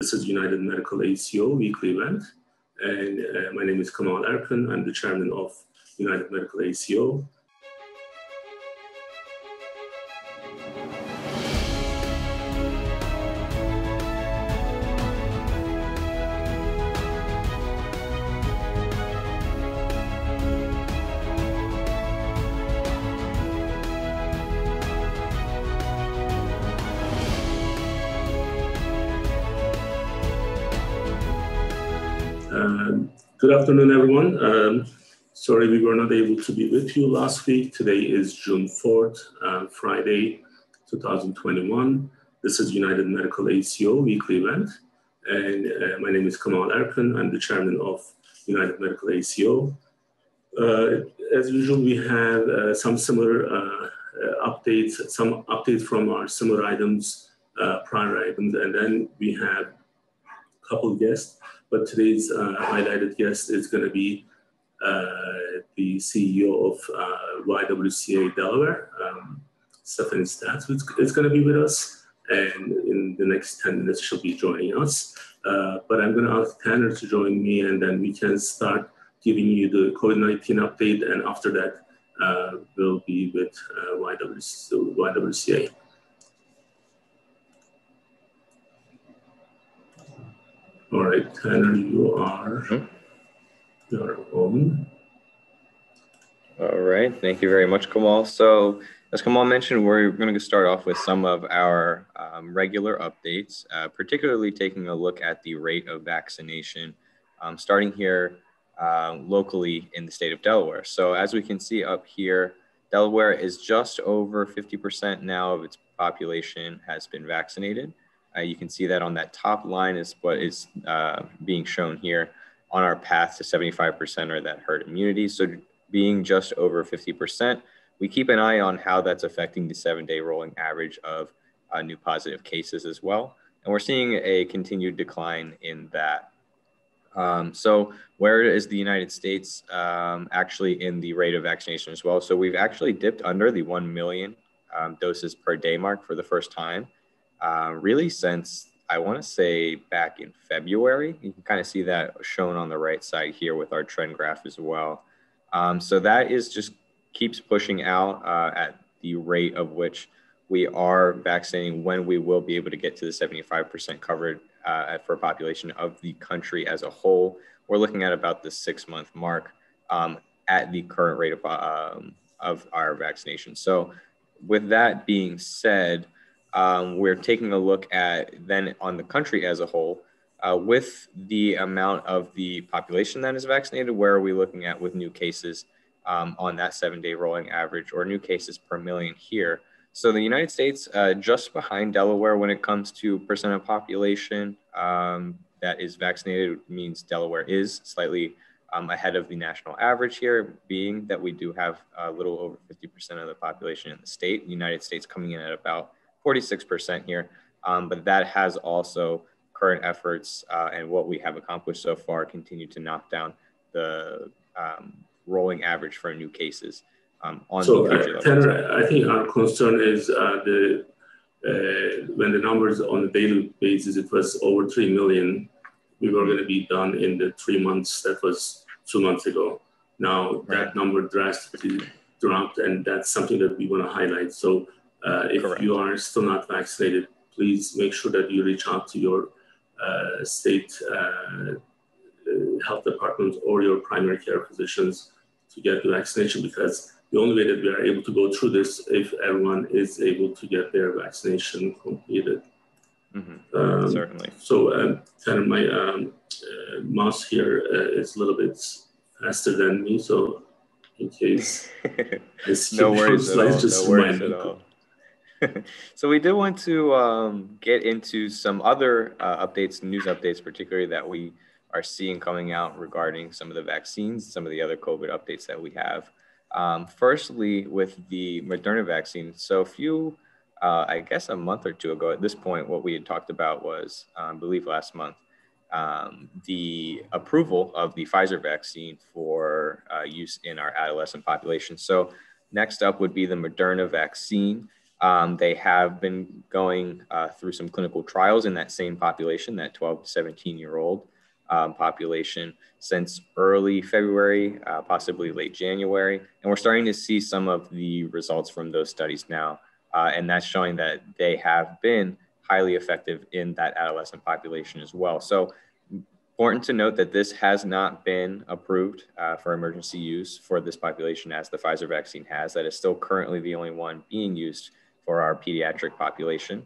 This is United Medical ACO weekly event. And uh, my name is Kemal Erkan. I'm the chairman of United Medical ACO. Good afternoon, everyone. Um, sorry we were not able to be with you last week. Today is June 4th, uh, Friday, 2021. This is United Medical ACO weekly event. And uh, my name is Kemal Erkan. I'm the chairman of United Medical ACO. Uh, as usual, we have uh, some similar uh, uh, updates, some updates from our similar items, prior items, and then we have a couple guests but today's uh, highlighted guest is going to be uh, the CEO of uh, YWCA Delaware, um, Stephanie Staats, who's is going to be with us. And in the next 10 minutes, she'll be joining us. Uh, but I'm going to ask Tanner to join me, and then we can start giving you the COVID 19 update. And after that, uh, we'll be with uh, YWCA. All right, Tanner, you are mm-hmm. your own. All right, thank you very much, Kemal. So, as Kemal mentioned, we're going to start off with some of our um, regular updates, uh, particularly taking a look at the rate of vaccination, um, starting here uh, locally in the state of Delaware. So, as we can see up here, Delaware is just over 50% now of its population has been vaccinated. Uh, you can see that on that top line is what is uh, being shown here on our path to 75% or that herd immunity. So being just over 50%, we keep an eye on how that's affecting the seven day rolling average of uh, new positive cases as well. And we're seeing a continued decline in that. Um, so where is the United States um, actually in the rate of vaccination as well? So we've actually dipped under the 1 million um, doses per day mark for the first time uh, really since I want to say back in February. You can kind of see that shown on the right side here with our trend graph as well. Um, so that is just keeps pushing out uh, at the rate of which we are vaccinating when we will be able to get to the 75% covered uh, for population of the country as a whole. We're looking at about the six month mark um, at the current rate of, um, of our vaccination. So with that being said, um, we're taking a look at then on the country as a whole uh, with the amount of the population that is vaccinated. Where are we looking at with new cases um, on that seven day rolling average or new cases per million here? So the United States, uh, just behind Delaware when it comes to percent of population um, that is vaccinated, means Delaware is slightly um, ahead of the national average here, being that we do have a little over 50% of the population in the state. The United States coming in at about 46% here. Um, but that has also current efforts uh, and what we have accomplished so far continue to knock down the um, rolling average for new cases. Um, on so, the uh, Tanner, I think our concern is uh, the uh, when the numbers on a daily basis it was over three million. We were going to be done in the three months that was two months ago. Now right. that number drastically dropped, and that's something that we want to highlight. So uh, if Correct. you are still not vaccinated, please make sure that you reach out to your uh, state uh, health department or your primary care physicians to get the vaccination because the only way that we are able to go through this if everyone is able to get their vaccination completed. Mm-hmm. Um, Certainly. So, um, kind of my um, uh, mouse here uh, is a little bit faster than me. So, in case no worries at all. Just no worries at all. so we did want to um, get into some other uh, updates, news updates, particularly that we are seeing coming out regarding some of the vaccines, some of the other COVID updates that we have. Um, firstly, with the Moderna vaccine. So a few, uh, I guess a month or two ago at this point, what we had talked about was, um, I believe last month, um, the approval of the Pfizer vaccine for uh, use in our adolescent population. So next up would be the Moderna vaccine. Um, they have been going uh, through some clinical trials in that same population, that 12 to 17 year old um, population, since early February, uh, possibly late January. And we're starting to see some of the results from those studies now. Uh, and that's showing that they have been highly effective in that adolescent population as well. So important to note that this has not been approved uh, for emergency use for this population as the Pfizer vaccine has. That is still currently the only one being used for our pediatric population.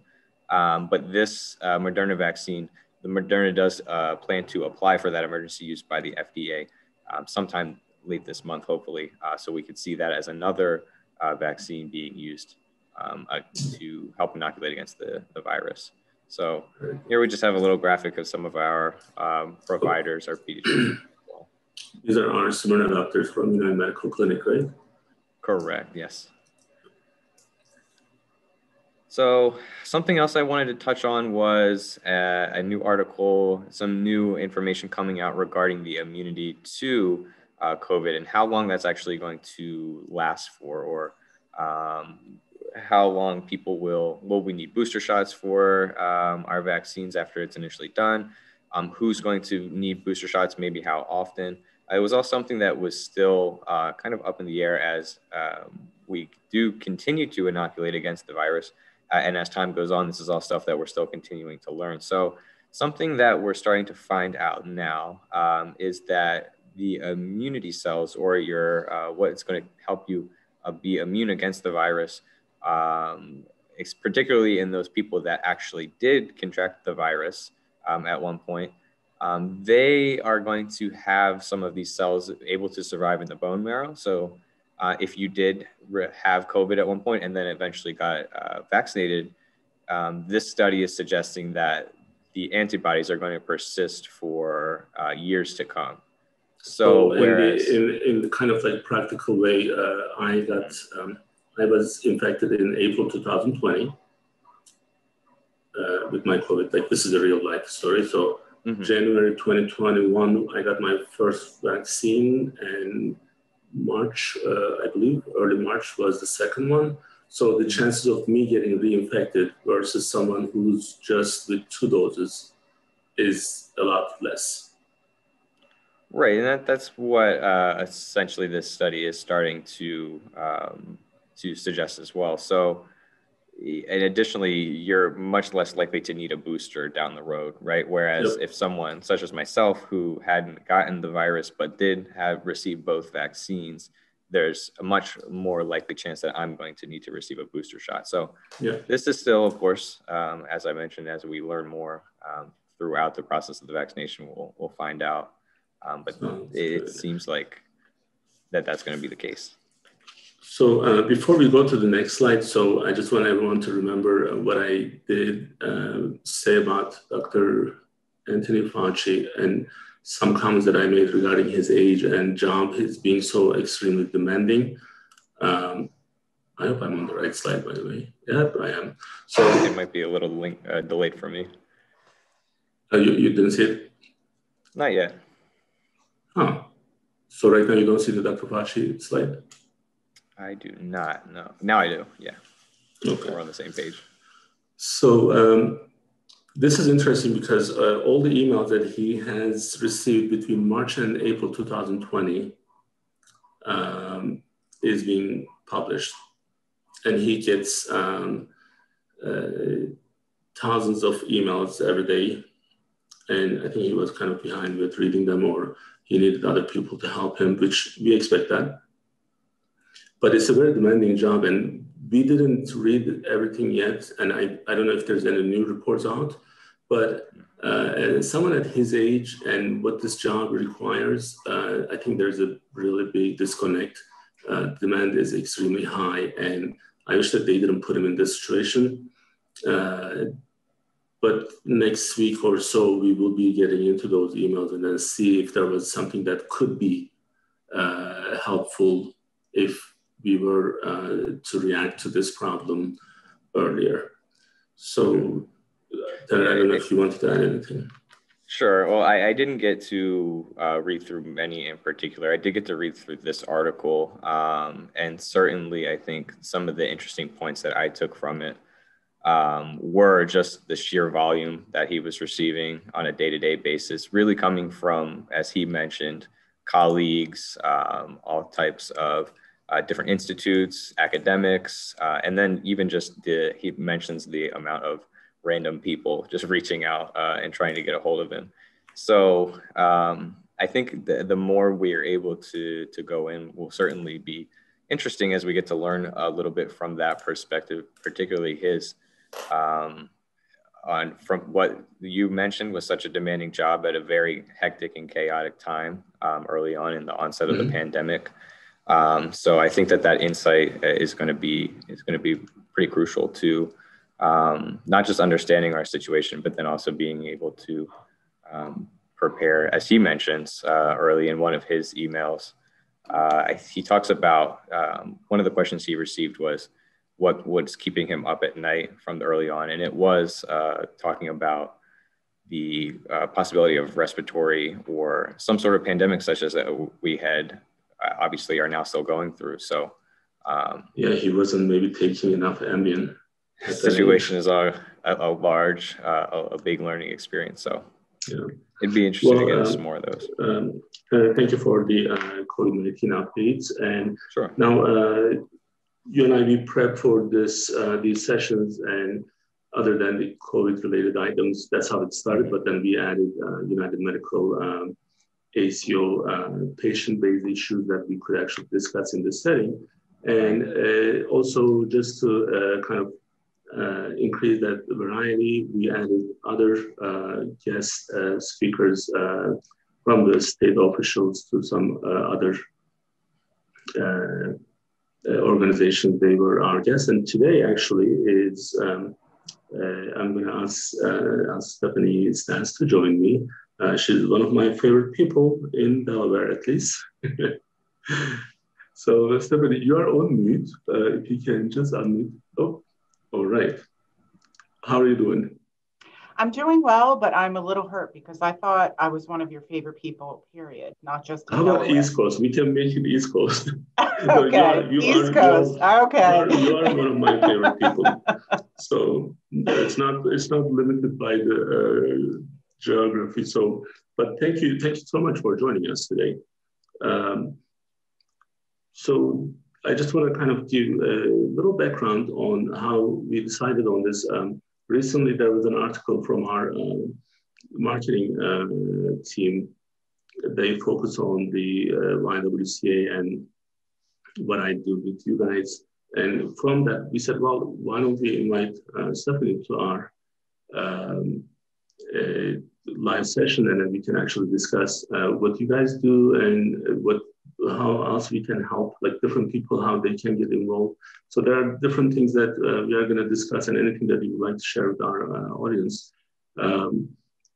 Um, but this uh, Moderna vaccine, the Moderna does uh, plan to apply for that emergency use by the FDA um, sometime late this month, hopefully. Uh, so we could see that as another uh, vaccine being used um, uh, to help inoculate against the, the virus. So here we just have a little graphic of some of our um, providers, our pediatricians. These are our Smyrna doctors from United Medical Clinic, right? Correct, yes. So something else I wanted to touch on was a, a, new article, some new information coming out regarding the immunity to uh, COVID and how long that's actually going to last for, or um, how long people will will we need booster shots for um, our vaccines after it's initially done um, who's going to need booster shots maybe how often. It was all something that was still uh, kind of up in the air as um, we do continue to inoculate against the virus. uh, and as time goes on this is all stuff that we're still continuing to learn so something that we're starting to find out now um, is that the immunity cells or your uh, what's going to help you uh, be immune against the virus um, particularly in those people that actually did contract the virus um, at one point, um, they are going to have some of these cells able to survive in the bone marrow. So, uh, if you did re- have COVID at one point and then eventually got uh, vaccinated, um, this study is suggesting that the antibodies are going to persist for uh, years to come. So, so whereas in, the, in, in, the kind of like practical way, uh, I got um, I was infected in April 2020 uh, with my COVID. Like this is a real life story. So mm-hmm. January 2021, I got my first vaccine, and March, uh, I believe, early March was the second one. So the chances of me getting reinfected versus someone who's just with two doses is a lot less. Right, and that, that's what uh, essentially this study is starting to um, to suggest as well. So, and additionally, you're much less likely to need a booster down the road, right? Whereas yep. if someone such as myself who hadn't gotten the virus but did have received both vaccines, there's a much more likely chance that I'm going to need to receive a booster shot. So, yeah. this is still, of course, um, as I mentioned, as we learn more um, throughout the process of the vaccination, we'll, we'll find out. Um, but it, it seems like that that's going to be the case. So uh, before we go to the next slide, so I just want everyone to remember uh, what I did uh, say about Dr. Anthony Fauci and some comments that I made regarding his age and job, his being so extremely demanding. Um, I hope I'm on the right slide, by the way. Yep, I am. So it might be a little link, uh, delayed for me. Uh, you, you didn't see it? Not yet. Huh. So right now you don't see the Dr. Fauci slide? I do not know. Now I do. Yeah. Okay. We're on the same page. So um, this is interesting because uh, all the emails that he has received between March and April 2020 um, is being published, and he gets um, uh, thousands of emails every day. And I think he was kind of behind with reading them, or he needed other people to help him, which we expect that but it's a very demanding job and we didn't read everything yet and I, I don't know if there's any new reports out but uh, someone at his age and what this job requires uh, i think there's a really big disconnect. Uh, demand is extremely high and i wish that they didn't put him in this situation. Uh, but next week or so we will be getting into those emails and then see if there was something that could be uh, helpful if we were uh, to react to this problem earlier. So I don't know if you wanted to add anything. Sure. Well, I, I didn't get to uh, read through many in particular. I did get to read through this article. Um, and certainly, I think some of the interesting points that I took from it um, were just the sheer volume that he was receiving on a day to day basis, really coming from, as he mentioned, colleagues, um, all types of uh, different institutes, academics, uh, and then even just the, he mentions the amount of random people just reaching out uh, and trying to get a hold of him. So um, I think the, the more we are able to, to go in will certainly be interesting as we get to learn a little bit from that perspective, particularly his um, on from what you mentioned was such a demanding job at a very hectic and chaotic time um, early on in the onset of mm-hmm. the pandemic. Um, so I think that that insight is going to be is going to be pretty crucial to um, not just understanding our situation, but then also being able to um, prepare, as he mentions uh, early in one of his emails. Uh, he talks about um, one of the questions he received was what was keeping him up at night from the early on, and it was uh, talking about the uh, possibility of respiratory or some sort of pandemic such as that we had uh, obviously are now still going through. So um, yeah, he wasn't maybe taking enough Ambien situation is a, a, a large, uh, a, a, big learning experience. So yeah. it'd be interesting well, to get uh, some more of those. Um, uh, thank you for the uh, COVID-19 updates. And sure. now uh, you and I, we prep for this, uh, these sessions and other than the COVID-related items, that's how it started. But then we added United Medical ACO patient-based issues that we could actually discuss in this setting. And also just to kind of uh, increase that variety. We added other uh, guest uh, speakers uh, from the state officials to some uh, other uh, organizations. They were our guests, and today actually is um, I'm going to ask, ask Stephanie Staats to join me. Uh, she's one of my favorite people in Delaware, at least. so uh, Stephanie, you are on mute. Uh, if you can just unmute. Oh. All right. How are you doing? I'm doing well, but I'm a little hurt because I thought I was one of your favorite people, period, not just. How about East Coast? We can make it East Coast. okay, you are, you East are, Coast. You are, okay. You are, you are, one of my favorite people. so it's not it's not limited by the uh, geography. So, but thank you, thank you so much for joining us today. Um, so I just want to kind of give a little background on how we decided on this. Um, recently, there was an article from our uh, marketing uh, team. They focus on the uh, YWCA and what I do with you guys. And from that, we said, well, why don't we invite uh, Stephanie to our um, live session and then we can actually discuss uh, what you guys do and what how else we can help like different people how they can get involved. So there are different things that uh, we are going to discuss and anything that you would like to share with our uh, audience. Um,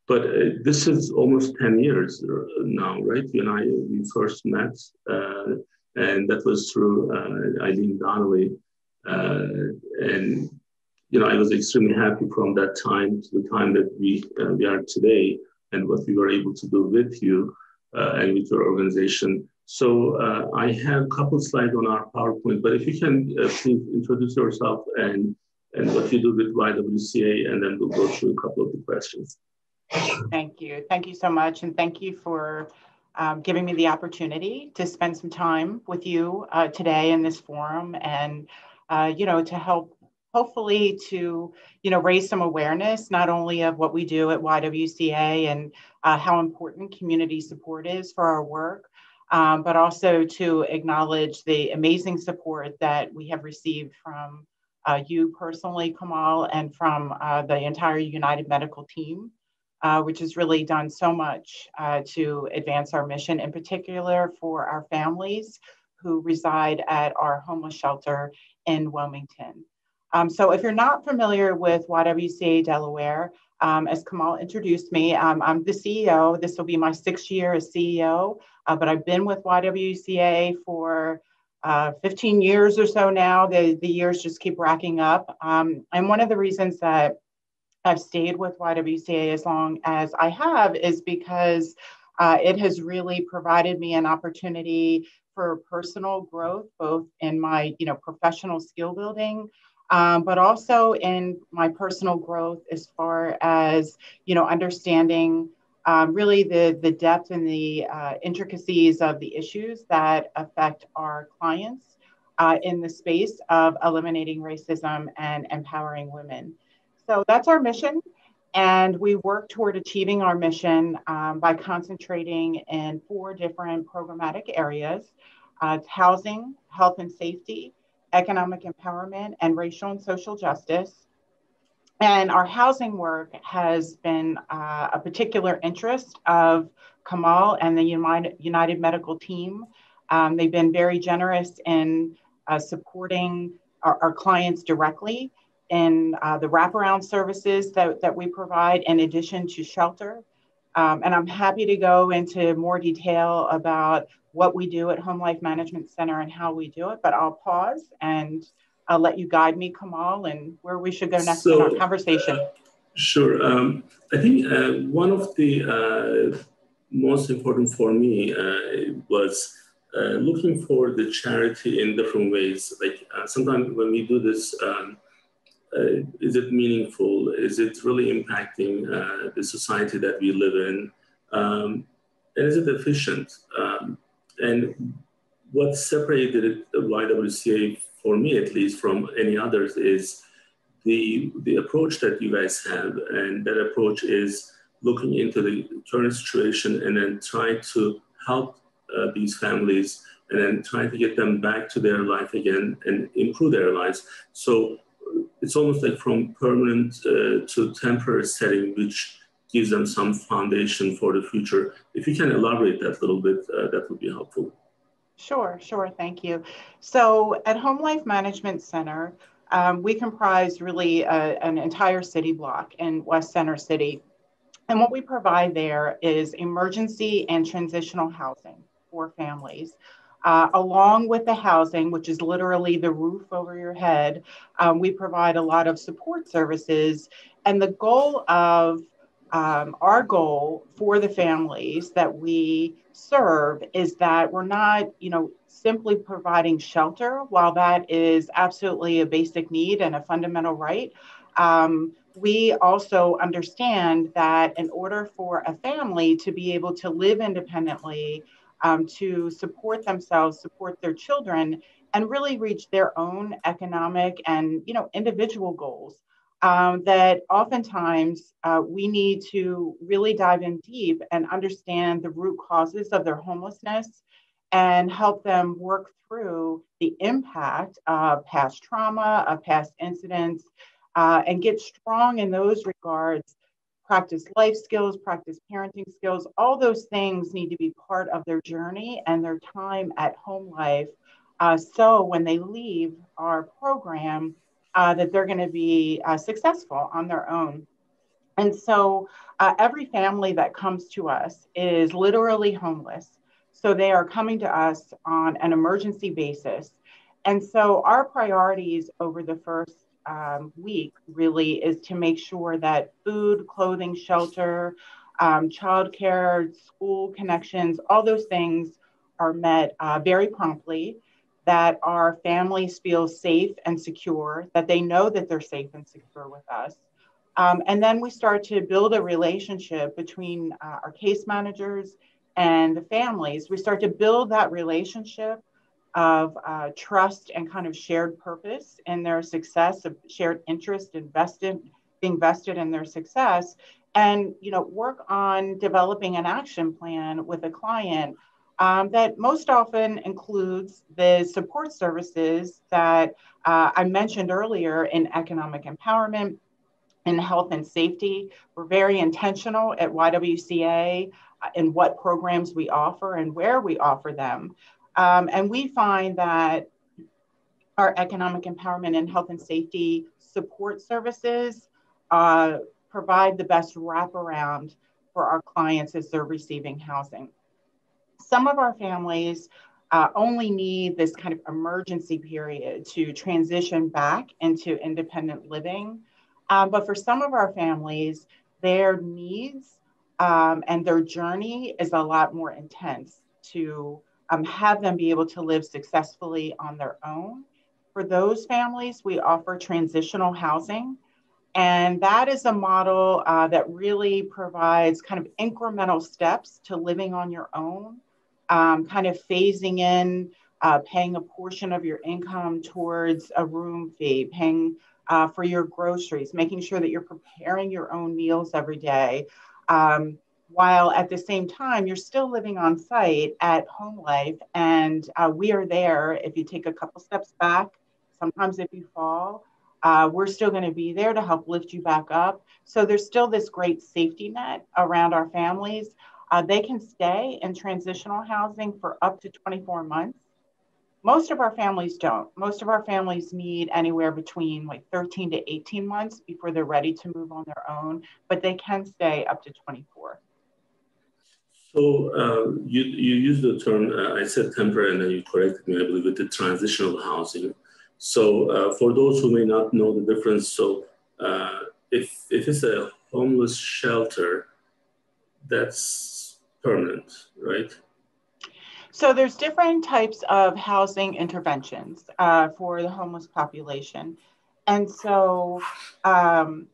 but uh, this is almost 10 years now right? You and i we first met uh, and that was through uh, eileen donnelly and you know i was extremely happy from that time to the time that we we are today and what we were able to do with you and with your organization so uh, I have a couple slides on our PowerPoint, but if you can uh, please introduce yourself and, and what you do with YWCA, and then we'll go through a couple of the questions. Thank you. Thank you so much. And thank you for um, giving me the opportunity to spend some time with you uh, today in this forum and, uh, you know, to help hopefully to you know raise some awareness not only of what we do at ywca and uh, how important community support is for our work um, but also to acknowledge the amazing support that we have received from uh, you personally, Kemal, and from uh, the entire United Medical team, uh, which has really done so much uh, to advance our mission, in particular for our families who reside at our homeless shelter in Wilmington. Um, so if you're not familiar with YWCA Delaware, um, as Kemal introduced me, um, I'm the CEO. This will be my sixth year as CEO, uh, but I've been with YWCA for uh, 15 years or so now. The, the years just keep racking up. Um, and one of the reasons that I've stayed with YWCA as long as I have is because uh, it has really provided me an opportunity for personal growth, both in my you know professional skill building, um, but also in my personal growth as far as you know understanding um, really the the depth and the uh, intricacies of the issues that affect our clients uh, in the space of eliminating racism and empowering women. So that's our mission. And we work toward achieving our mission um, by concentrating in four different programmatic areas uh, housing, health and safety, economic empowerment, and racial and social justice. And our housing work has been uh, a particular interest of Kemal and the United, United Medical team. Um, they've been very generous in uh, supporting our, our, clients directly in uh, the wraparound services that, that we provide in addition to shelter. Um, and I'm happy to go into more detail about what we do at Home Life Management Center and how we do it, but I'll pause and I'll let you guide me, Kemal, and where we should go next so, in our conversation. Uh, sure. Um, I think uh, one of the uh, most important for me uh, was uh, looking for the charity in different ways. Like uh, sometimes when we do this, um, is it meaningful? Is it really impacting the society that we live in? Um, and is it efficient? Um, and what separated the YWCA for me at least from any others is the the approach that you guys have and that approach is looking into the current situation and then trying to help uh, these families and then trying to get them back to their life again and improve their lives so it's almost like from permanent uh, to temporary setting which gives them some foundation for the future if you can elaborate that a little bit uh, that would be helpful Sure, sure. Thank you. So at Home Life Management Center, um, we comprise really a, an entire city block in West Center City. And what we provide there is emergency and transitional housing for families. Uh, along with the housing, which is literally the roof over your head, um, we provide a lot of support services. And the goal of um, our goal for the families that we serve is that we're not, you know, simply providing shelter, while that is absolutely a basic need and a fundamental right. Um, we also understand that in order for a family to be able to live independently, um, to support themselves, support their children, and really reach their own economic and you know individual goals, um, that oftentimes uh, we need to really dive in deep and understand the root causes of their homelessness and help them work through the impact of past trauma, of past incidents, uh, and get strong in those regards. Practice life skills, practice parenting skills, all those things need to be part of their journey and their time at home life. Uh, so when they leave our program, uh, that they're going to be uh, successful on their own. And so uh, every family that comes to us is literally homeless. So they are coming to us on an emergency basis. And so our priorities over the first um, week really is to make sure that food, clothing, shelter, um, childcare, school connections, all those things are met uh, very promptly that our families feel safe and secure, that they know that they're safe and secure with us. Um, and then we start to build a relationship between uh, our case managers and the families. We start to build that relationship of uh, trust and kind of shared purpose in their success, of shared interest, invested, being vested in their success, and you know work on developing an action plan with a client um, that most often includes the support services that uh, I mentioned earlier in economic empowerment, in health and safety. We're very intentional at YWCA uh, in what programs we offer and where we offer them. Um, and we find that our economic empowerment and health and safety support services uh, provide the best wraparound for our clients as they're receiving housing some of our families uh, only need this kind of emergency period to transition back into independent living. Um, but for some of our families, their needs um, and their journey is a lot more intense to um, have them be able to live successfully on their own. For those families, we offer transitional housing. And that is a model uh, that really provides kind of incremental steps to living on your own, um, kind of phasing in, uh, paying a portion of your income towards a room fee, paying uh, for your groceries, making sure that you're preparing your own meals every day. Um, while at the same time you're still living on site at home life. And uh, we are there. If you take a couple steps back sometimes if you fall uh, we're still going to be there to help lift you back up. So there's still this great safety net around our families. Uh, they can stay in transitional housing for up to 24 months. Most of our families don't. Most of our families need anywhere between like 13 to 18 months before they're ready to move on their own but they can stay up to 24 so uh, you, you used the term, uh, I said temporary, and then you corrected me, I believe, with the transitional housing. So uh, for those who may not know the difference, so uh, if, if it's a homeless shelter, that's permanent, right? So there's different types of housing interventions uh, for the homeless population. And so um,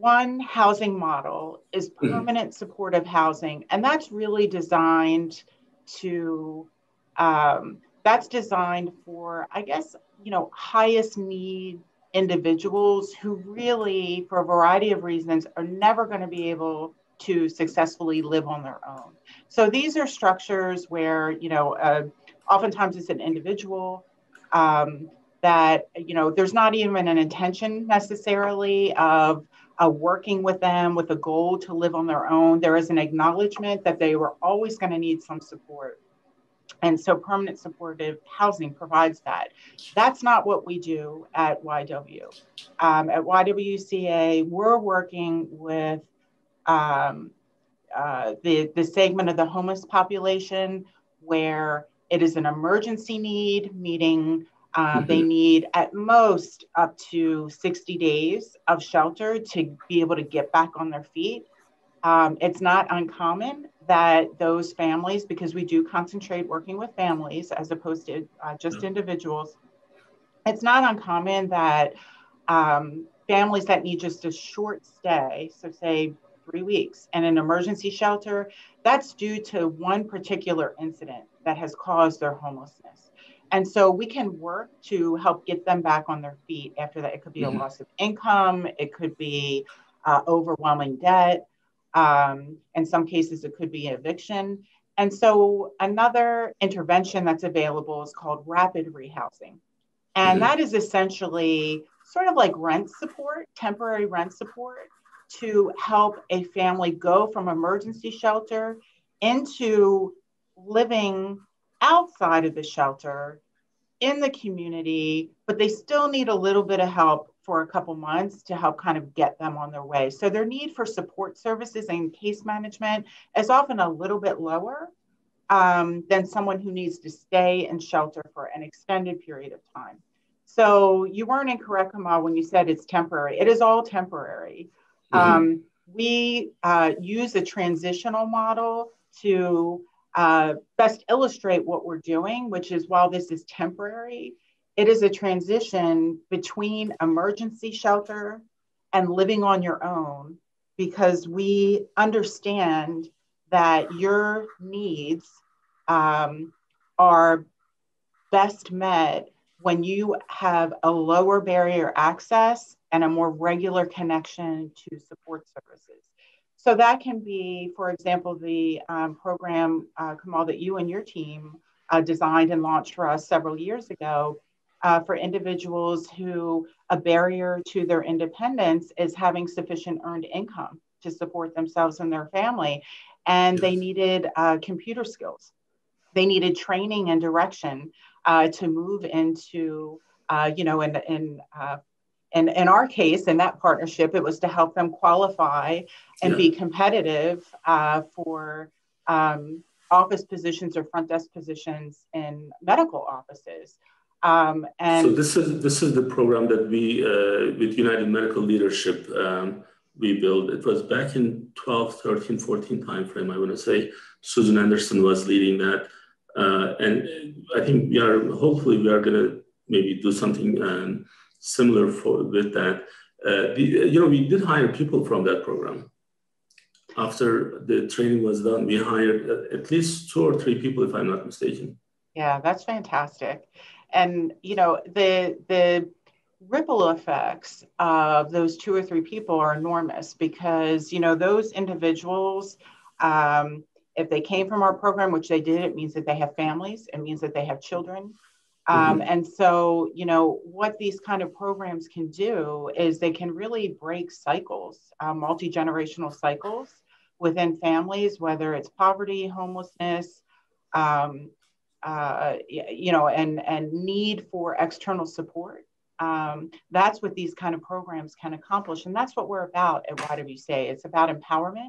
one housing model is mm-hmm. permanent supportive housing, and that's really designed to um, that's designed for, I guess, you know, highest need individuals who really, for a variety of reasons, are never going to be able to successfully live on their own. So these are structures where, you know, uh, oftentimes it's an individual um, that, you know, there's not even an intention necessarily of uh, working with them with a goal to live on their own. There is an acknowledgement that they were always going to need some support. And so permanent supportive housing provides that. That's not what we do at YW. Um, at YWCA, we're working with um, uh, the, the segment of the homeless population where it is an emergency need, meaning uh, mm-hmm. They need at most up to 60 days of shelter to be able to get back on their feet. Um, it's not uncommon that those families, because we do concentrate working with families as opposed to uh, just mm-hmm. individuals, it's not uncommon that um, families that need just a short stay, so say three weeks, in an emergency shelter, that's due to one particular incident that has caused their homelessness. And so we can work to help get them back on their feet after that. It could be mm-hmm. a loss of income, it could be uh, overwhelming debt. Um, in some cases, it could be eviction. And so another intervention that's available is called rapid rehousing. And mm-hmm. that is essentially sort of like rent support, temporary rent support to help a family go from emergency shelter into living outside of the shelter in the community, but they still need a little bit of help for a couple months to help kind of get them on their way. So their need for support services and case management is often a little bit lower um, than someone who needs to stay in shelter for an extended period of time. So you weren't incorrect, Kemal, when you said it's temporary. It is all temporary. Mm-hmm. Um, we uh, use a transitional model to uh, best illustrate what we're doing, which is while this is temporary, it is a transition between emergency shelter and living on your own because we understand that your needs um, are best met when you have a lower barrier access and a more regular connection to support services. So that can be, for example, the um, program, uh, Kemal, that you and your team uh, designed and launched for us several years ago uh, for individuals who a barrier to their independence is having sufficient earned income to support themselves and their family. And they needed uh, computer skills. They needed training and direction uh, to move into, uh, you know, in, in and in our case, in that partnership, it was to help them qualify and yeah. be competitive uh, for um, office positions or front desk positions in medical offices. Um, and so this is this is the program that we uh, with United Medical Leadership um, we built. It was back in 12, 13, 14 timeframe. I want to say Susan Anderson was leading that, uh, and I think we are hopefully we are going to maybe do something um, similar for with that. Uh, you know, we did hire people from that program. After the training was done, we hired uh, at least two or three people, if I'm not mistaken. Yeah, that's fantastic. And you know, the the ripple effects of those two or three people are enormous because you know those individuals um, if they came from our program which they did it means that they have families it means that they have children um, mm-hmm. and so you know what these kind of programs can do is they can really break cycles uh, multi-generational cycles within families whether it's poverty homelessness um, uh, you know and and need for external support um, that's what these kind of programs can accomplish. And that's what we're about at YWCA. It's about empowerment.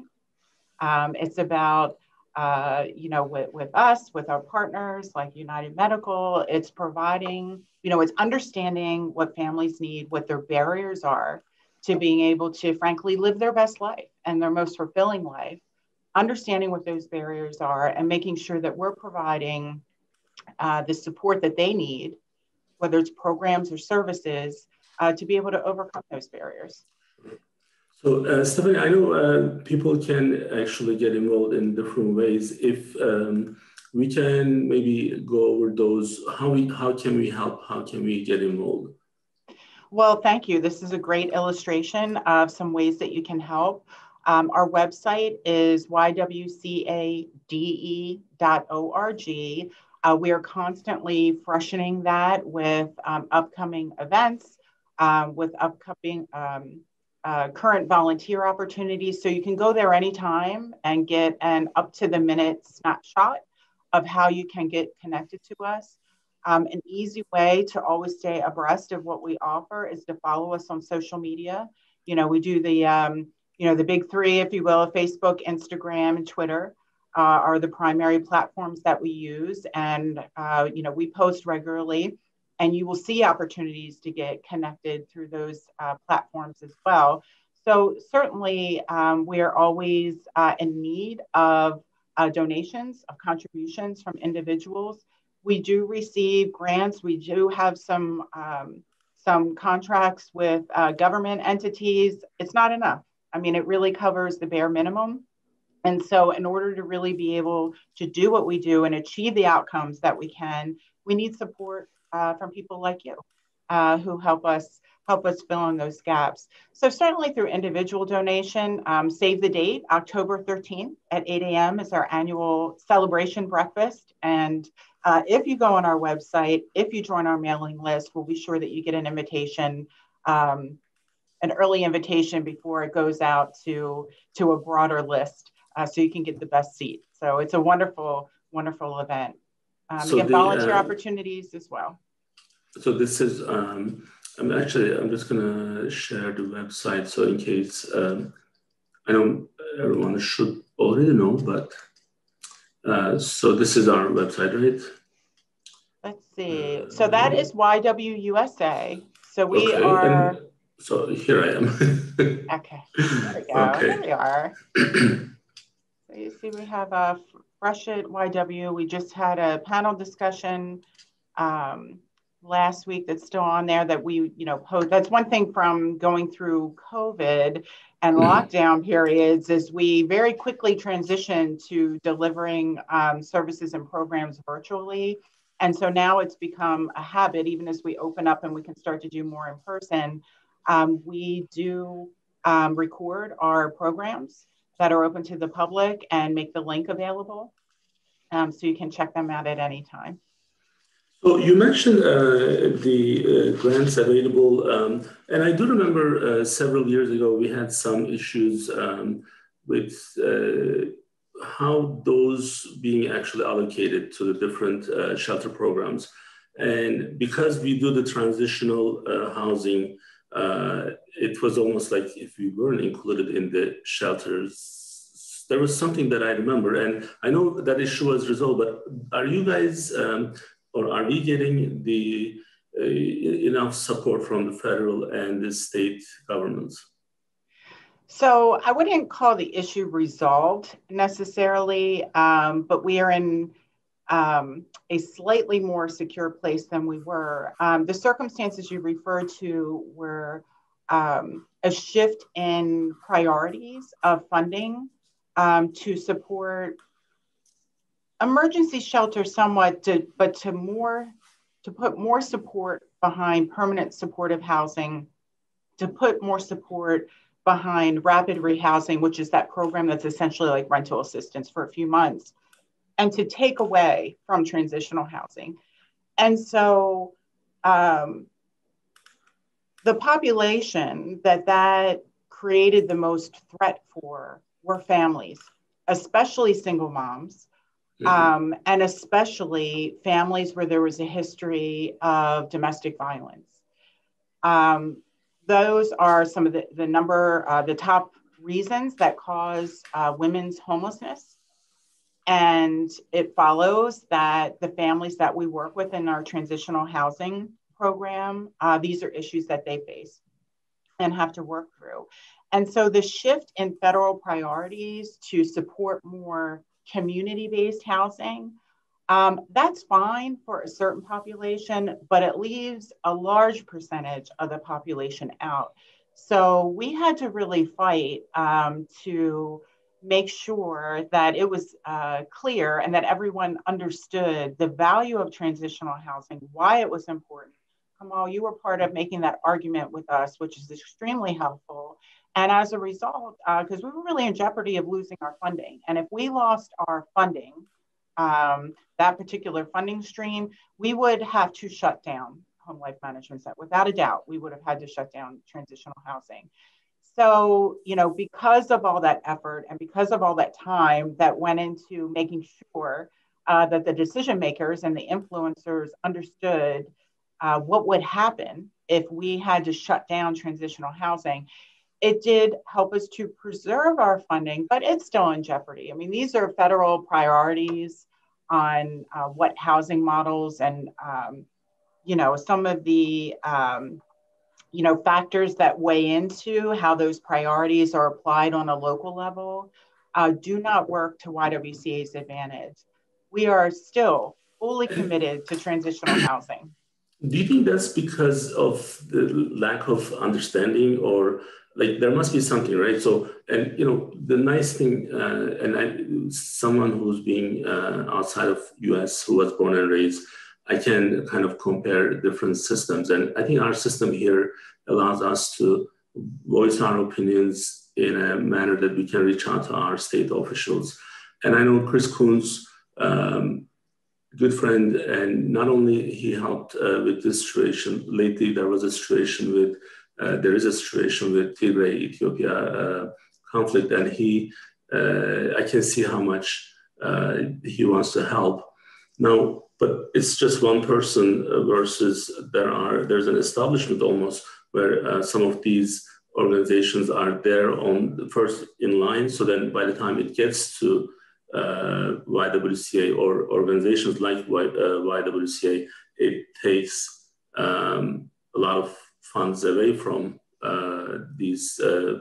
Um, it's about, uh, you know, with, with us, with our partners like United Medical, it's providing, you know, it's understanding what families need, what their barriers are to being able to, frankly, live their best life and their most fulfilling life, understanding what those barriers are and making sure that we're providing uh, the support that they need whether it's programs or services, uh, to be able to overcome those barriers. So, uh, Stephanie, I know uh, people can actually get involved in different ways. If um, we can maybe go over those, how we how can we help? How can we get involved? Well, thank you. This is a great illustration of some ways that you can help. Um, our website is ywcade.org. Uh, we are constantly freshening that with um, upcoming events, um, with upcoming um, uh, current volunteer opportunities. So you can go there anytime and get an up to the minute snapshot of how you can get connected to us. Um, an easy way to always stay abreast of what we offer is to follow us on social media. You know, we do the, um, you know, the big three, if you will, Facebook, Instagram, and Twitter uh, are the primary platforms that we use. And, uh, you know, we post regularly and you will see opportunities to get connected through those uh, platforms as well. So certainly um, we are always uh, in need of uh, donations, of contributions from individuals. We do receive grants. We do have some, um, some contracts with uh, government entities. It's not enough. I mean, it really covers the bare minimum. And so, in order to really be able to do what we do and achieve the outcomes that we can, we need support uh, from people like you uh, who help us help us fill in those gaps. So certainly through individual donation, um, save the date, October 13th at 8 a.m. is our annual celebration breakfast. And uh, if you go on our website, if you join our mailing list, we'll be sure that you get an invitation, um, an early invitation before it goes out to, to a broader list uh, so you can get the best seat. So it's a wonderful, wonderful event. Um, so you get the, volunteer uh, opportunities as well. So this is, um, I'm actually, I'm just gonna share the website. So in case, um, I know everyone should already know, but uh, so this is our website, right? Let's see. So that is YWUSA. So we okay. are. And so here I am. okay. There we go. Okay. There we are. you see we have a Fresh at YW. We just had a panel discussion um, last week that's still on there that we, you know, post. That's one thing from going through COVID and mm-hmm. lockdown periods is we very quickly transitioned to delivering um, services and programs virtually. And so now it's become a habit, even as we open up and we can start to do more in person. Um, we do um, record our programs that are open to the public and make the link available um, so you can check them out at any time. So you mentioned uh, the uh, grants available, um, and I do remember uh, several years ago we had some issues um, with uh, how those being actually allocated to the different uh, shelter programs. And because we do the transitional uh, housing, it was almost like if we weren't included in the shelters, there was something that I remember, and I know that issue was resolved. But are you guys um, or are we getting the uh, enough support from the federal and the state governments? So I wouldn't call the issue resolved necessarily, um, but we are in um, a slightly more secure place than we were. Um, the circumstances you referred to were um, a shift in priorities of funding um, to support emergency shelter somewhat, to, but to more to put more support behind permanent supportive housing, to put more support behind rapid rehousing, which is that program that's essentially like rental assistance for a few months, and to take away from transitional housing. And so um, the population that that created the most threat for were families, especially single moms. Um, and especially families where there was a history of domestic violence. Um, those are some of the, the number, uh, the top reasons that cause uh, women's homelessness. And it follows that the families that we work with in our transitional housing program, uh, these are issues that they face and have to work through. And so the shift in federal priorities to support more community based housing um, that's fine for a certain population, but it leaves a large percentage of the population out. So we had to really fight um, to make sure that it was uh, clear and that everyone understood the value of transitional housing, why it was important. Kemal, you were part of making that argument with us, which is extremely helpful. And as a result, because uh, we were really in jeopardy of losing our funding. And if we lost our funding, um, that particular funding stream, we would have to shut down Home Life Management Center. Without a doubt, we would have had to shut down transitional housing. So, you know, because of all that effort and because of all that time that went into making sure uh, that the decision makers and the influencers understood uh, what would happen if we had to shut down transitional housing, it did help us to preserve our funding, but it's still in jeopardy. I mean, these are federal priorities on uh, what housing models and, um, you know, some of the, um, you know, factors that weigh into how those priorities are applied on a local level uh, do not work to YWCA's advantage. We are still fully committed to transitional housing. Do you think that's because of the lack of understanding or like there must be something right? So and you know the nice thing uh, and I, someone who's being uh, outside of us who was born and raised i can kind of compare different systems. And i think our system here allows us to voice our opinions in a manner that we can reach out to our state officials. And i know chris coons um, good friend and not only he helped uh, with this situation lately there was a situation with there is a situation with Tigray, Ethiopia uh, conflict, and he, uh, I can see how much he wants to help. Now, but it's just one person versus there are there's an establishment almost where some of these organizations are there on the first in line. So then by the time it gets to uh, YWCA or organizations like y, uh, YWCA, it takes um, a lot of funds away from uh, these uh,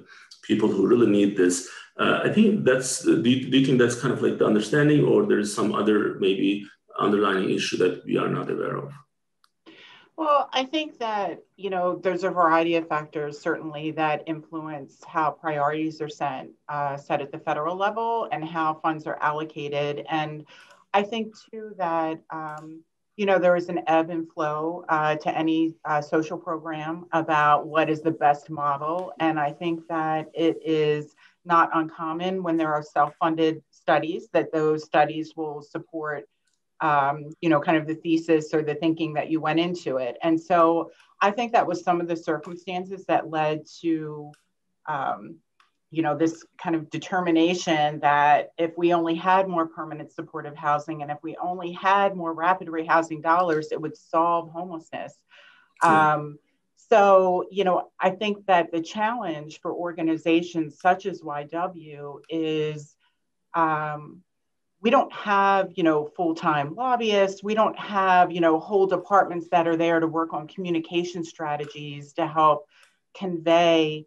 people who really need this. Uh, I think that's, do you, do you think that's kind of like the understanding or there's some other maybe underlying issue that we are not aware of? Well, I think that, you know, there's a variety of factors certainly that influence how priorities are set, uh, set at the federal level and how funds are allocated. And I think too that, um, you know, there is an ebb and flow uh, to any uh, social program about what is the best model. And I think that it is not uncommon when there are self funded studies that those studies will support, um, you know, kind of the thesis or the thinking that you went into it. And so I think that was some of the circumstances that led to. Um, you know this kind of determination that if we only had more permanent supportive housing and if we only had more rapid rehousing dollars it would solve homelessness. Um, so you know i think that the challenge for organizations such as yw is um, we don't have you know full-time lobbyists. We don't have you know whole departments that are there to work on communication strategies to help convey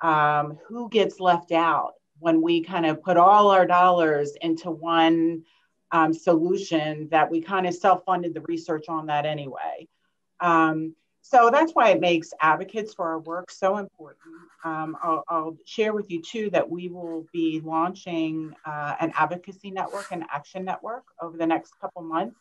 um, who gets left out when we kind of put all our dollars into one um, solution that we kind of self-funded the research on that anyway um, so that's why it makes advocates for our work so important. Um, I'll, I'll, share with you too that we will be launching uh, an advocacy network, an action network over the next couple months.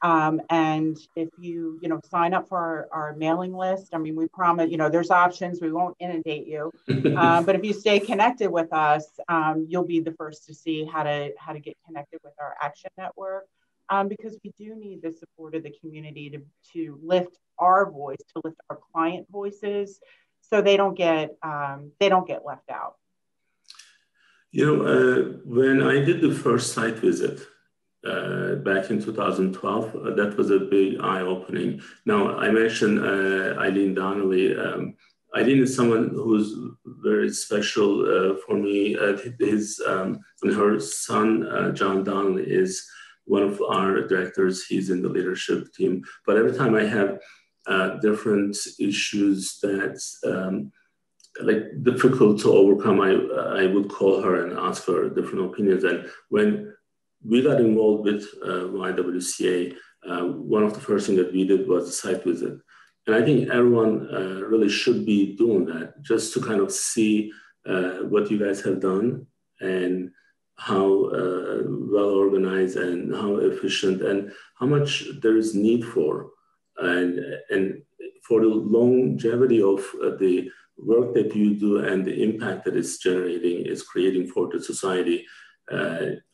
Um, and if you, you know, sign up for our, our, mailing list, I mean, we promise, you know, there's options. We won't inundate you, um, but if you stay connected with us, um, you'll be the first to see how to how to get connected with our action network um, because we do need the support of the community to, to lift our voice, to lift our client voices, so they don't get um, they don't get left out. You know, uh, when I did the first site visit uh, back in 2012, uh, that was a big eye opening. Now, I mentioned uh, Eileen Donnelly. Um, Eileen is someone who's very special uh, for me. Uh, his um, and her son, John Donnelly, is one of our directors. He's in the leadership team. But every time I have uh, different issues that um, like difficult to overcome, I, I would call her and ask for different opinions. And when we got involved with uh, YWCA, uh, one of the first things that we did was a site visit. And I think everyone uh, really should be doing that just to kind of see what you guys have done and how uh, well organized and how efficient and how much there is need for and and for the longevity of uh, the work that you do and the impact that it's generating is creating for the society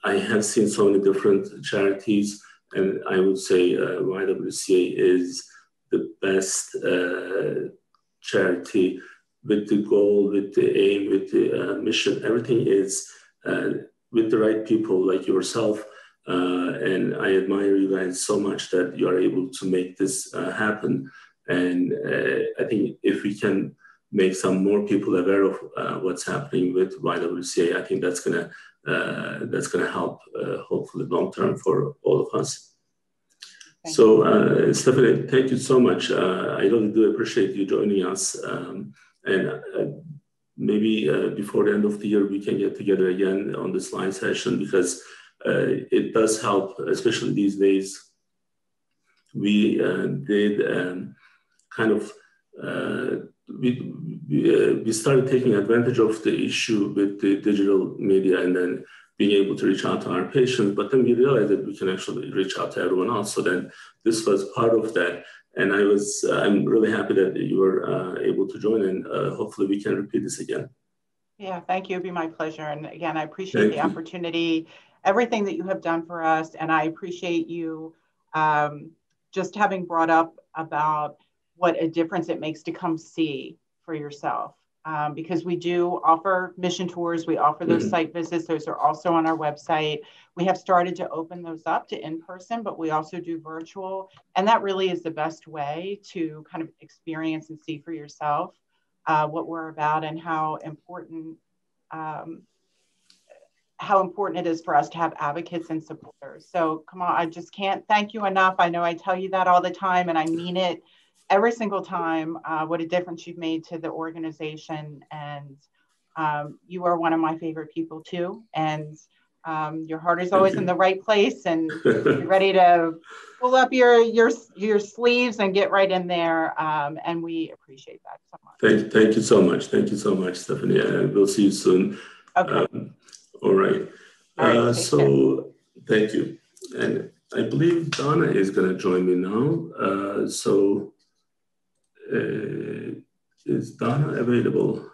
i have seen so many different charities and i would say uh, ywca is the best uh, charity with the goal with the aim with the uh, mission everything is with the right people like yourself. Uh, and I admire you guys so much that you are able to make this uh, happen. And uh, I think if we can make some more people aware of uh, what's happening with YWCA, I think that's gonna uh, that's gonna help uh, hopefully long term for all of us. Thank so Stephanie, thank you so much. I really do appreciate you joining us. Um, and maybe uh, before the end of the year we can get together again on this line session because uh, it does help, especially these days. We uh, did um, kind of uh, we we, uh, we started taking advantage of the issue with the digital media and then being able to reach out to our patients, but then we realized that we can actually reach out to everyone else. So then this was part of that and I was uh, I'm really happy that you were uh, able to join, and uh, hopefully we can repeat this again. Yeah, thank you. It'd be my pleasure. And again, I appreciate thank the you. opportunity, everything that you have done for us, and I appreciate you um, just having brought up about what a difference it makes to come see for yourself um, because we do offer mission tours. We offer those mm-hmm. site visits. Those are also on our website. We have started to open those up to in person, but we also do virtual. And that really is the best way to kind of experience and see for yourself uh, what we're about and how important. Um, how important it is for us to have advocates and supporters. So, come on, I just can't thank you enough. I know I tell you that all the time, and I mean it every single time uh, what a difference you've made to the organization. And um, you are one of my favorite people too. And um, your heart is always in the right place and you're ready to pull up your, your, your sleeves and get right in there. Um, and we appreciate that so much. Thank, thank you so much. Thank you so much, Stephanie. And we'll see you soon. Okay. Um, all right. All right uh, so care. thank you. And I believe Donna is going to join me now. Uh, so is Donna available?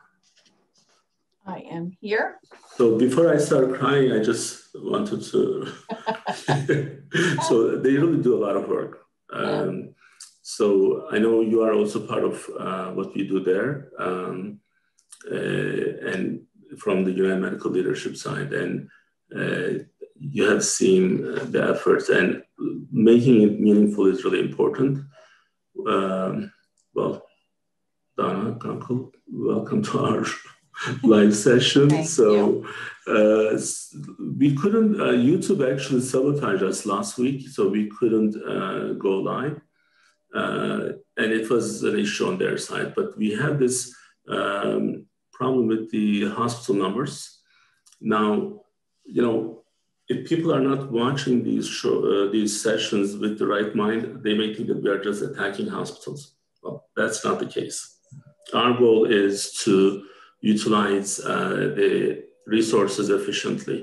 I am here. So before I start crying, I just wanted to. so they really do a lot of work. Um, yeah. So I know you are also part of uh, what we do there, um, uh, and from the UN Medical Leadership side, and uh, you have seen the efforts, and making it meaningful is really important. Um, well, Donna Kunkel, welcome to our live session. so uh, we couldn't, uh, YouTube actually sabotaged us last week, so we couldn't uh, go live. Uh, and it was an issue on their side. But we had this um, problem with the hospital numbers. Now, you know, if people are not watching these show, uh, these sessions with the right mind, they may think that we are just attacking hospitals. That's not the case. Our goal is to utilize uh, the resources efficiently.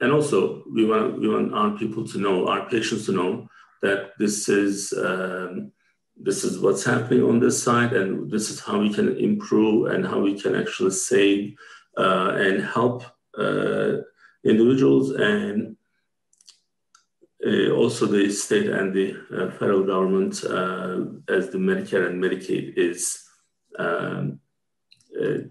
And also, we want, we want our people to know, our patients to know that this is, um, this is what's happening on this side, and this is how we can improve and how we can actually save uh, and help uh, individuals and also the state and the uh, federal government uh, as the Medicare and Medicaid is um, a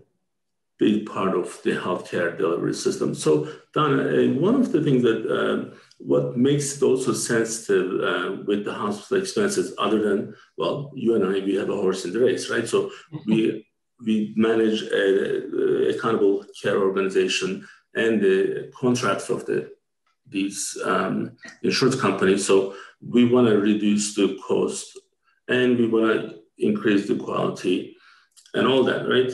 big part of the healthcare delivery system. So Donna, uh, one of the things that uh, what makes it also sensitive uh, with the hospital expenses, other than well, you and I, we have a horse in the race, right? So we we manage a, a accountable care organization and the contracts of the these um, insurance companies. So we want to reduce the cost and we want to increase the quality and all that, right?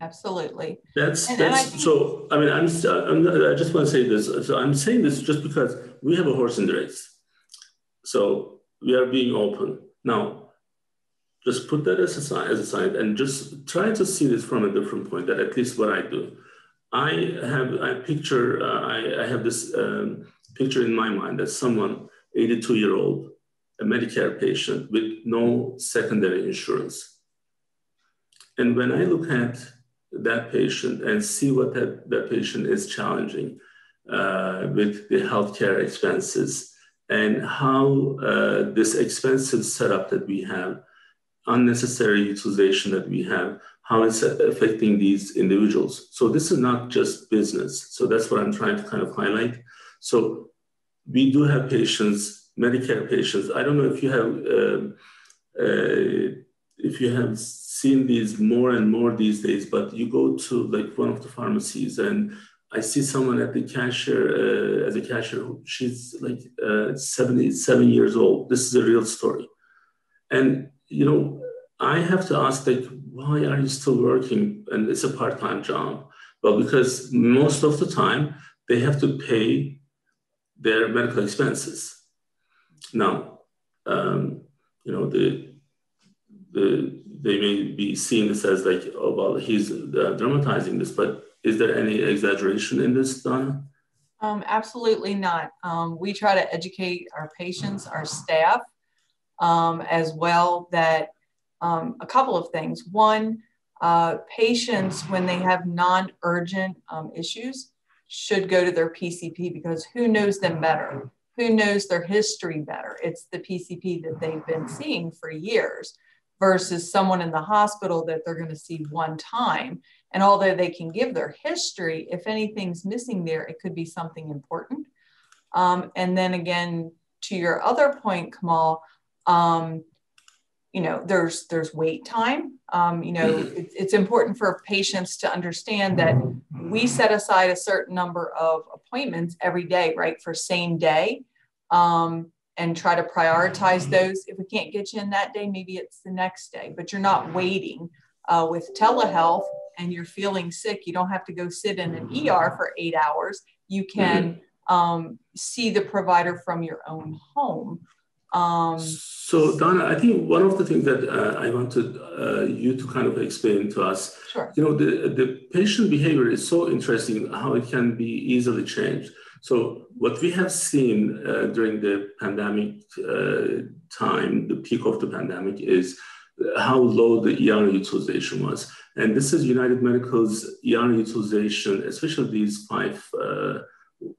Absolutely. That's and, that's and I so. I mean, I'm, I'm, i just want to say this. So I'm saying this just because we have a horse in the race. So we are being open now. Just put that as a side, as a side, and just try to see this from a different point. That at least what I do. I have I picture uh, I, I, have this um, picture in my mind that someone 82 year old a Medicare patient with no secondary insurance. And when I look at that patient and see what that, that patient is challenging uh, with the healthcare expenses and how uh, this expensive setup that we have, unnecessary utilization that we have, how it's affecting these individuals. So this is not just business. So that's what I'm trying to kind of highlight. So we do have patients, Medicare patients. I don't know if you have uh, uh, if you have seen these more and more these days, but you go to like one of the pharmacies and I see someone at the cashier uh, as a cashier. She's like uh, 77 years old. This is a real story, and you know I have to ask like why are you still working? And it's a part-time job. Well, because most of the time they have to pay their medical expenses. Now, um, you know, the, the, they may be seeing this as like, oh, well, he's uh, dramatizing this, but is there any exaggeration in this, Donna? Um, absolutely not. Um, we try to educate our patients, our staff, um, as well that um, a couple of things. One, uh, patients, when they have non urgent um, issues, should go to their PCP because who knows them better? Who knows their history better? It's the PCP that they've been seeing for years versus someone in the hospital that they're going to see one time. And although they can give their history, if anything's missing there, it could be something important. Um, and then again, to your other point, Kemal, um, you know there's there's wait time. Um, you know mm-hmm. it's, it's important for patients to understand that we set aside a certain number of appointments every day right for same day um, and try to prioritize those. If we can't get you in that day maybe it's the next day but you're not waiting uh, with telehealth and you're feeling sick you don't have to go sit in an er for eight hours. You can um, see the provider from your own home um, so Donna, I think one of the things that uh, I wanted uh, you to kind of explain to us, sure. you know, the, the patient behavior is so interesting how it can be easily changed. So what we have seen uh, during the pandemic uh, time, the peak of the pandemic is how low the ER utilization was. And this is United Medical's ER utilization, especially these five, uh,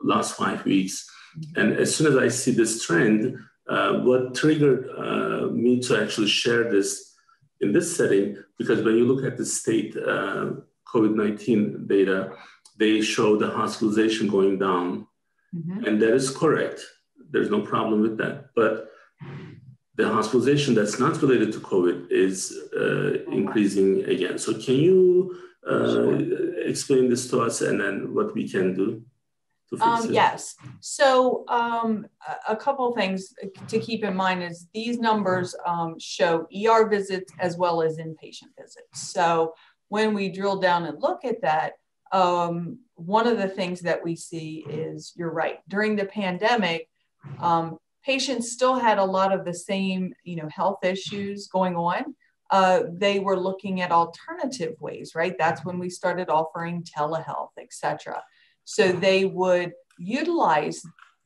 last five weeks. And as soon as I see this trend, uh, what triggered uh, me to actually share this in this setting, because when you look at the state uh, COVID 19 data, they show the hospitalization going down. Mm-hmm. And that is correct. There's no problem with that. But the hospitalization that's not related to COVID is uh, increasing again. So can you uh, sure. explain this to us and then what we can do? Um, yes. So um, a couple things to keep in mind is these numbers um, show ER visits as well as inpatient visits. So when we drill down and look at that, um, one of the things that we see is you're right. During the pandemic, um, patients still had a lot of the same, you know, health issues going on. Uh, they were looking at alternative ways, right? That's when we started offering telehealth, et cetera. So they would utilize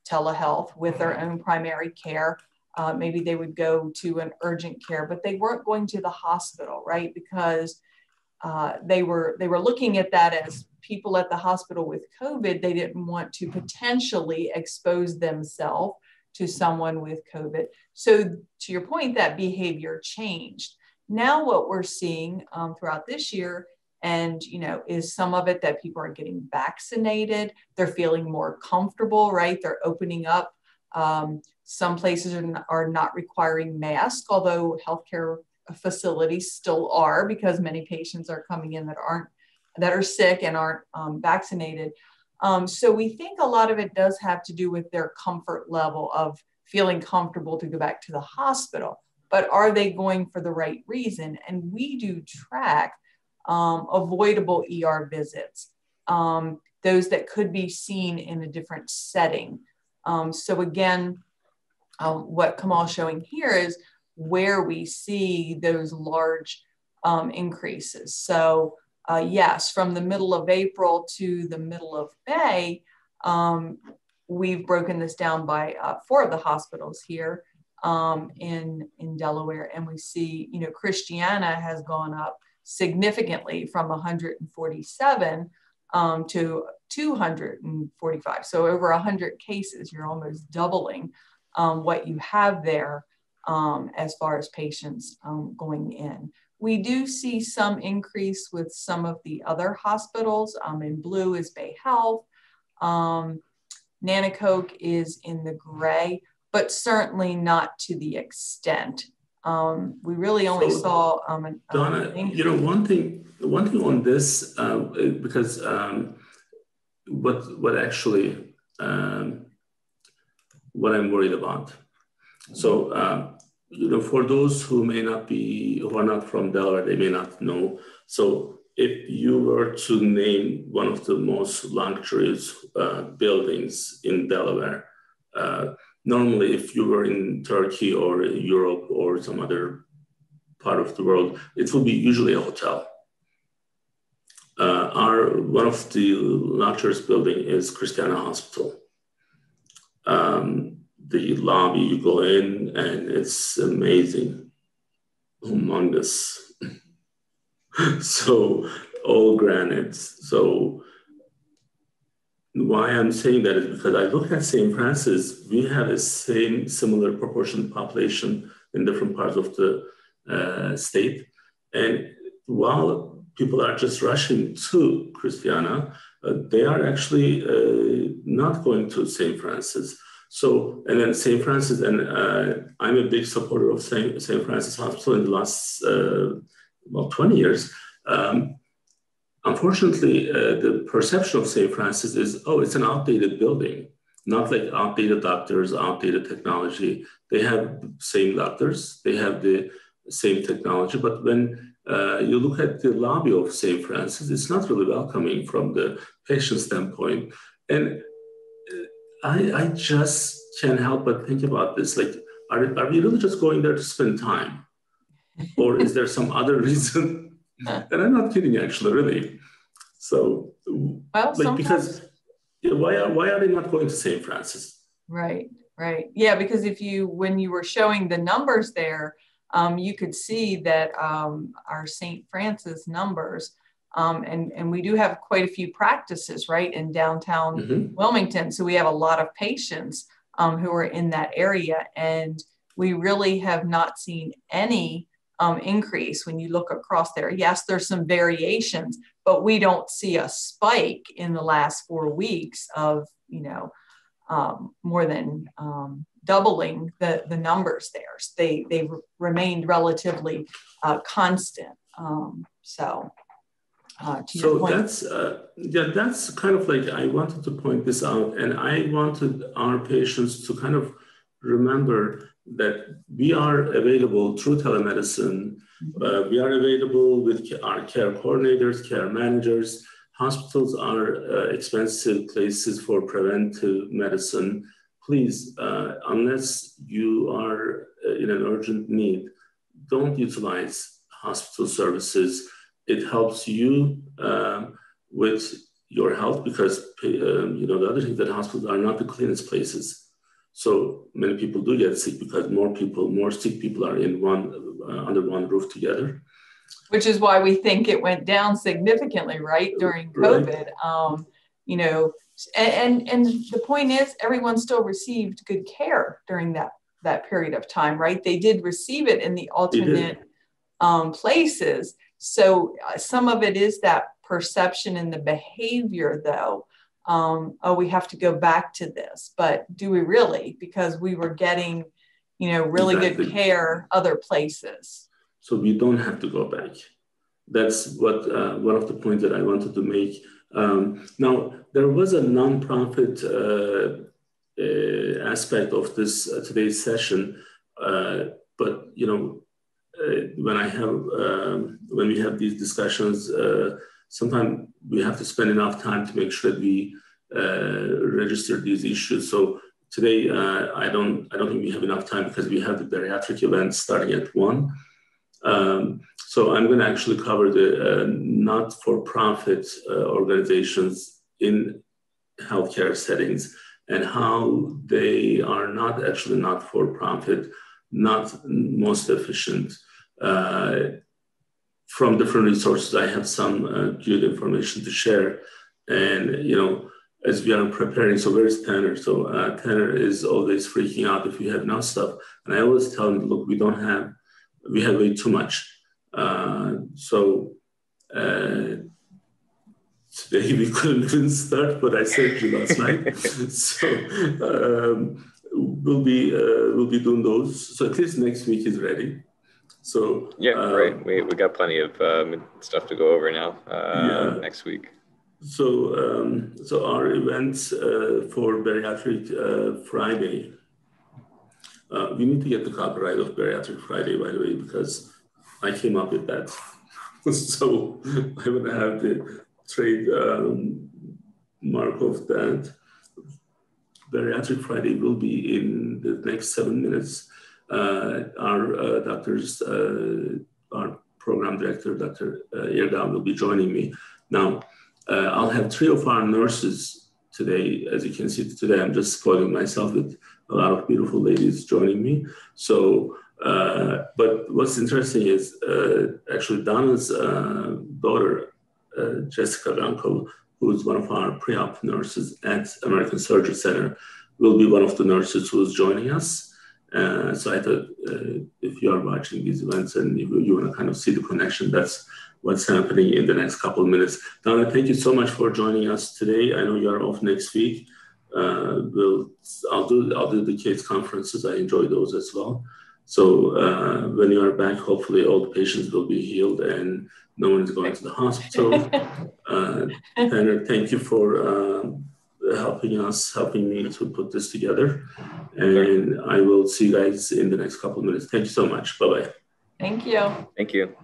telehealth with their own primary care. Uh, maybe they would go to an urgent care, but they weren't going to the hospital, right? Because uh, they were they were looking at that as people at the hospital with COVID. They didn't want to potentially expose themselves to someone with COVID. So to your point, that behavior changed. Now what we're seeing um, throughout this year and you know is some of it that people are getting vaccinated they're feeling more comfortable right they're opening up um, some places are, are not requiring masks although healthcare facilities still are because many patients are coming in that aren't that are sick and aren't um, vaccinated. Um, so we think a lot of it does have to do with their comfort level of feeling comfortable to go back to the hospital. But are they going for the right reason? And we do track um, avoidable ER visits, um, those that could be seen in a different setting. Um, so again, um, what Kemal's showing here is where we see those large um, increases. So uh, yes, from the middle of April to the middle of May, we've broken this down by uh, four of the hospitals here um, in, in Delaware. And we see, you know, Christiana has gone up significantly from 147 um, to 245. So over 100 cases, you're almost doubling um, what you have there um, as far as patients um, going in. We do see some increase with some of the other hospitals. Um, in blue is Bay Health. Um, Nanticoke is in the gray, but certainly not to the extent. Um, we really only so, saw um, an, Donna. you know, one thing, one thing on this, uh, because um, what what actually um, what I'm worried about. So uh, you know, for those who may not be, who are not from Delaware, they may not know. So if you were to name one of the most luxurious uh, buildings in Delaware, uh, normally if you were in Turkey or Europe or some other part of the world, it would be usually a hotel. Uh, our one of the largest building is Christiana Hospital. Um, the lobby, you go in and it's amazing, humongous. so all granite. So why I'm saying that is because I look at St. Francis, we have a same similar proportion population in different parts of the uh, state. And while people are just rushing to Christiana, uh, they are actually uh, not going to St. Francis. So, and then St. Francis, and uh, I'm a big supporter of St. Francis Hospital in the last, uh, well, 20 years. Um, unfortunately, uh, the perception of St. Francis is, oh, it's an outdated building, not like outdated doctors, outdated technology. They have same doctors, they have the same technology, but when uh, you look at the lobby of St. Francis, it's not really welcoming from the patient standpoint. And I, I just can't help but think about this. Like, are, are we really just going there to spend time? Or is there some other reason? and I'm not kidding, actually, really. So, well, like, because why are, why are they not going to St. Francis? Right, right. Yeah, because if you, when you were showing the numbers there, um, you could see that um, our St. Francis numbers um, and, and we do have quite a few practices, right, in downtown mm-hmm. Wilmington. So we have a lot of patients um, who are in that area. And we really have not seen any um, increase when you look across there. Yes, there's some variations, but we don't see a spike in the last four weeks of, you know, um, more than um, doubling the, the numbers there. They, they remained relatively uh, constant. Um, so, uh, so that's uh, yeah, that's kind of like I wanted to point this out, and I wanted our patients to kind of remember that we are available through telemedicine. Mm-hmm. Uh, we are available with our care coordinators, care managers. Hospitals are uh, expensive places for preventive medicine. Please, uh, unless you are uh, in an urgent need, don't utilize hospital services. It helps you um, with your health because um, you know the other thing that hospitals are not the cleanest places so many people do get sick because more people, more sick people are in one uh, under one roof together. Which is why we think it went down significantly, right, during COVID. Right. Um, you know, and, and and the point is, everyone still received good care during that that period of time, right? They did receive it in the alternate um, places. So uh, some of it is that perception and the behavior, though, um, oh, we have to go back to this. But do we really? Because we were getting, you know, really exactly. good care other places. So we don't have to go back. That's what uh, one of the points that I wanted to make. Um, now, there was a nonprofit uh, uh, aspect of this uh, today's session, uh, but you know, uh, when I have um, when we have these discussions sometimes we have to spend enough time to make sure that we uh, register these issues. So today, uh, I don't I don't think we have enough time because we have the bariatric event starting at one. Um, so I'm going to actually cover the uh, not-for-profit organizations in healthcare settings and how they are not actually not-for-profit, not most efficient. Uh, from different resources, I have some uh, good information to share. And, you know, as we are preparing, so where's Tanner? So uh, Tanner is always freaking out if we have enough stuff. And I always tell him, look, we don't have, we have way too much. Uh, so uh, today we couldn't even start, but I sent you last night. so um, we'll be, uh, we'll be doing those. So at least next week is ready. So yeah, uh, right. We, we got plenty of um, stuff to go over now uh, yeah. next week. So um, so our events uh, for Bariatric uh, Friday. Uh, we need to get the copyright of Bariatric Friday, by the way, because I came up with that. so I'm gonna have the trade um, mark of that. Bariatric Friday will be in the next seven minutes. Uh, our uh, doctors, uh, our program director, Dr. Irda, will be joining me. Now, I'll have three of our nurses today. As you can see today, I'm just spoiling myself with a lot of beautiful ladies joining me. So, uh, but what's interesting is uh, actually Donna's uh, daughter, Jessica Blanco, who is one of our pre-op nurses at American Surgery Center, will be one of the nurses who is joining us. Uh, so I thought uh, if you are watching these events and you, you want to kind of see the connection, that's what's happening in the next couple of minutes. Donna, thank you so much for joining us today. I know you are off next week. Uh, we'll, I'll do I'll do the case conferences. I enjoy those as well. So uh, when you are back, hopefully all the patients will be healed and no one is going to the hospital. uh, Tanner, thank you for um, Uh, helping us, helping me to put this together. And I will see you guys in the next couple of minutes. Thank you so much. Bye bye. Thank you. Thank you.